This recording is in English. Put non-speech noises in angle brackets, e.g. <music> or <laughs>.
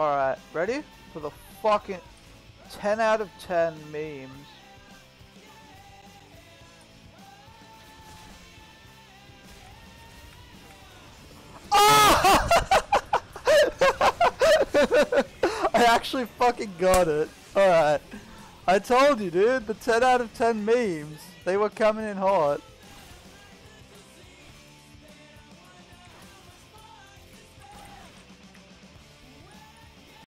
Alright, ready? For the fucking 10 out of 10 memes. Ah! <laughs> I actually fucking got it. Alright. I told you, dude. The 10 out of 10 memes. They were coming in hot.